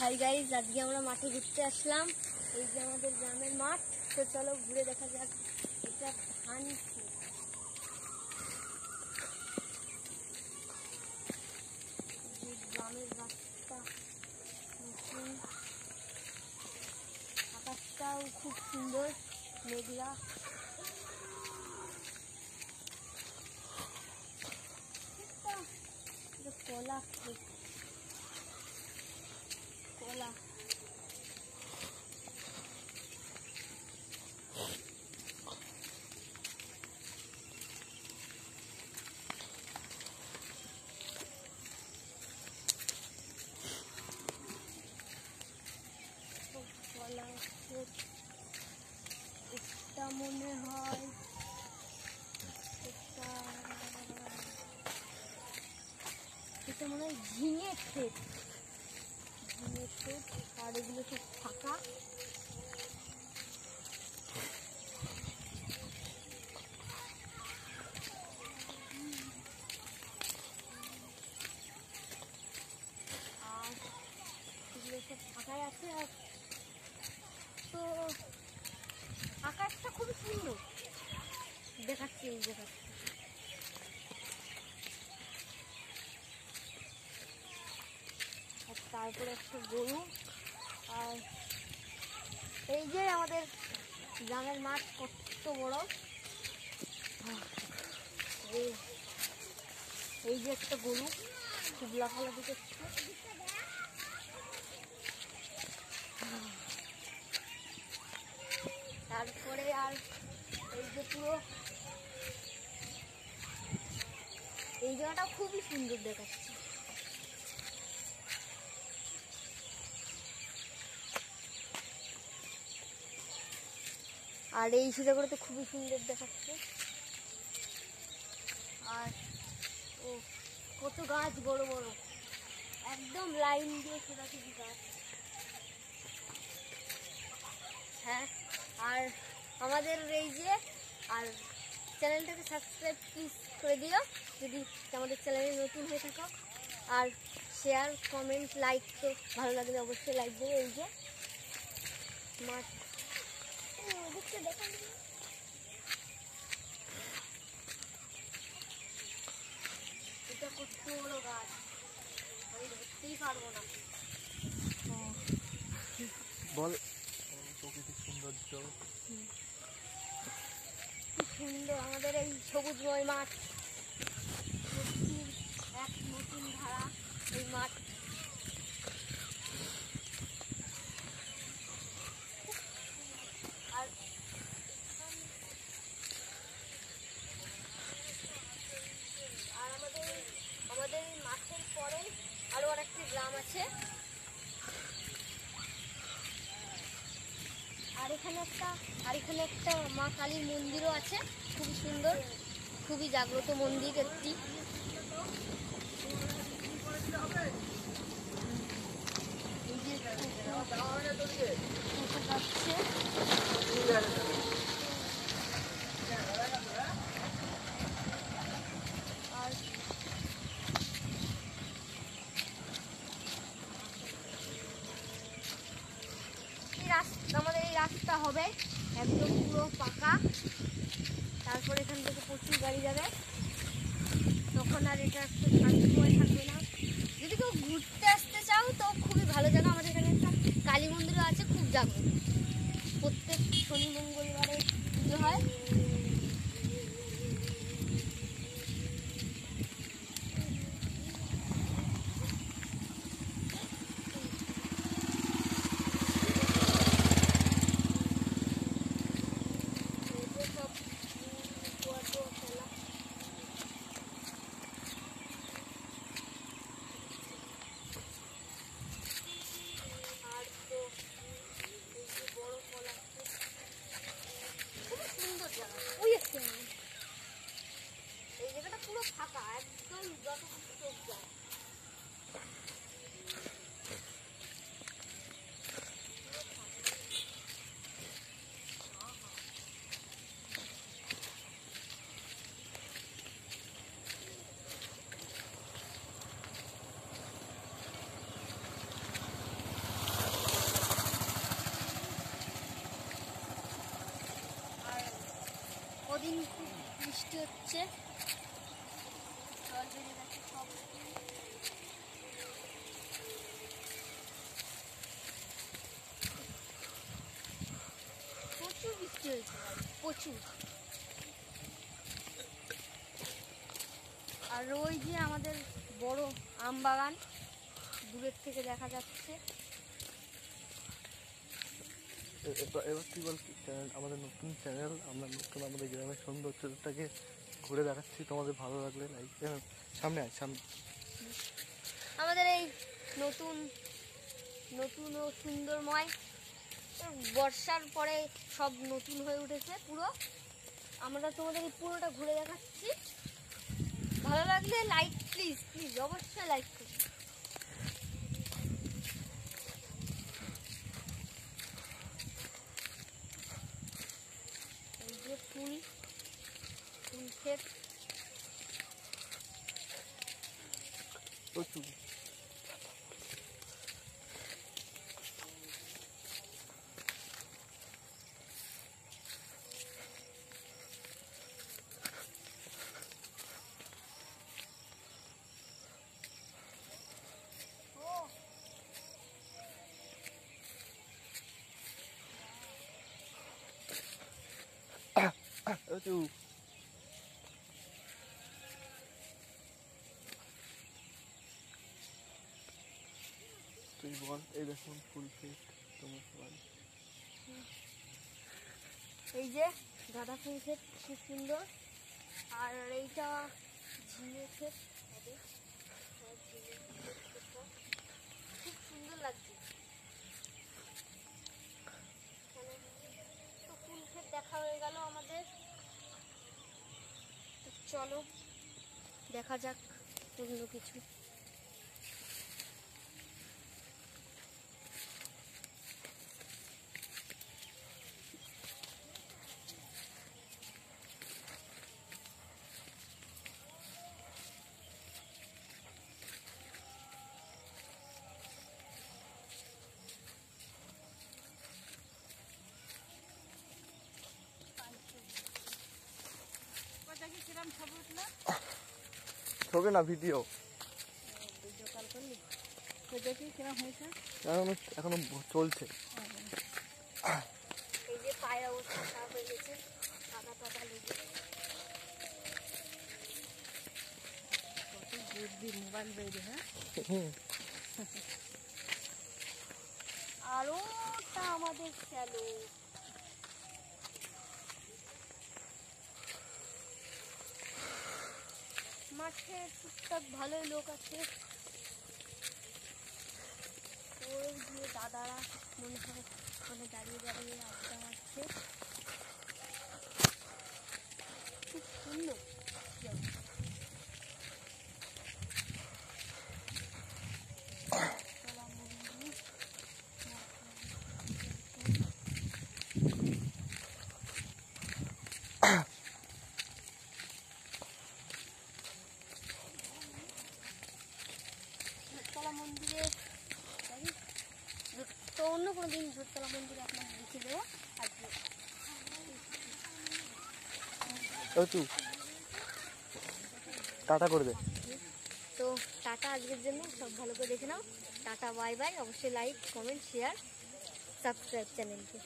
Hi guys আজকে আমরা মাঠে ঘুরতে আসলাম। এই যে আমাদের গ্রামের মাঠ, তো চলো ঘুরে দেখা যাক এটা ধান গ্রামের রাস্তা। আকাশটাও খুব সুন্দর, মেঘলা। কলা ক্ষেত কলা কলা ক্ষেত এটা মনে হয় এটা মনে হয় ঝিঙে ক্ষেত ঝিঙে ক্ষেত আর এগুলো সব ফাঁকা আর এগুলো সব ফাঁকাই আছে আর তো আকাশটা খুবই সুন্দর দেখাচ্ছি এই দেখাচ্ছি আর তারপরে একটা গরু। আর এই যে আমাদের গ্রামের মাঠ কত বড়। এই- যে একটা গরু, খুব লাফালাফি করছে। তারপরে আর এই যে পুরো, এই জায়গাটা খুবই সুন্দর দেখাচ্ছে। আর এই সুজাগুলো তো খুবই সুন্দর দেখাচ্ছে। আর, ও, কত গাছ বড় বড়। একদম লাইন দিয়ে সোজাসুজি গাছ। হ্যাঁ আর আমাদের এই যে, আর চ্যানেলটাকে সাবস্ক্রাইব প্লিজ করে দিও। যদি আমাদের চ্যানেলে নতুন হয়ে থাকো। আর শেয়ার কমেন্ট লাইক তো ভালো লাগলে অবশ্যই লাইক দেবে এই যে। মাঠ এটা বল। প্রকৃতির সৌন্দর্য সুন্দর আমাদের এই সবুজময় মাঠ। এক নতুন ধারা এই মাঠ আর আর আমাদের আমাদের এই মাঠের পরে আরও গ্রাম আছে। আর এখানে একটা, আর এখানে একটা মা কালীর মন্দিরও আছে। খুবই সুন্দর, খুবই জাগ্রত মন্দির একটি টোটো যাচ্ছে। আর এই রাস্তা আমাদের এই রাস্তা হবে একদম পুরো পাকা তারপর এখান থেকে প্রচুর গাড়ি যাবে তখন আর এটা একটু শান্তিময় থাকবে না। যদি কেউ ঘুরতে আসতে চাও, তো খুবই ভালো জায়গা আমাদের এখানে একটা কালী মন্দিরও আছে, খুব জাগ্রত। প্রত্যেক শনি, মঙ্গলবারে পুজো হয়। বৃষ্টি হচ্ছে। প্রচুর বৃষ্টি হয়েছে প্রচুর। আর ওই যে আমাদের বড় আম বাগান দূরের থেকে দেখা যাচ্ছে। এবার তুই বল, কি চ্যানেল আমাদের নতুন চ্যানেল আমরা নতুন আমাদের গ্রামের সৌন্দর্যটাকে ঘুরে দেখাচ্ছি। তোমাদের ভালো লাগলে লাইক সামনে আয়, সামনে। আমাদের এই নতুন নতুন ও সুন্দরময়, বর্ষার পরে সব নতুন হয়ে উঠেছে পুরো। আমরা তোমাদের এই পুরোটা ঘুরে দেখাচ্ছি। ভালো লাগলে লাইক প্লিজ প্লিজ অবশ্যই লাইক করুন এই যে ফুল ফুল ক্ষেত প্রচুর প্রচুর তুই বল, এই দেখুন ফুল ফিট তোমার সবাই। এই যে, গাঁদা ফুল ক্ষেত খুব সুন্দর। আর এইটা ঝিঙে ক্ষেত হবে। খুব সুন্দর লাগছে। তো ফুল ক্ষেত দেখা হয়ে গেল আমাদের। চলো দেখা যাক অন্য কিছু ছবি না ভিডিও দেখি কিরম হয়েছে এখনও এখনও চলছে এই যে পায়ের অবস্থা খারাপ হয়ে গেছে কাদা টাদা লেগে বুদ্ধি মোবাইল বেরিয়ে হ্যাঁ হুম। আরও আমাদের স্যালো মাঠে টুকটাক ভালোই লোক আছে। ওই দিয়ে দাদারা মনে হয় ওখানে দাঁড়িয়ে দাঁড়িয়ে আড্ডা মারছে। খুব সুন্দর জায়গা। তলা মন্দির ধূপতলা মন্দিরে যাবি? ধূপ- তো অন্য কোনো দেবো আজকে টাটা করে দে। তো টাটা আজকের জন্য সব ভালো করে দেখে নাও। Tata bye bye. অবশ্যই লাইক কমেন্ট শেয়ার সাবস্ক্রাইব চ্যানেলকে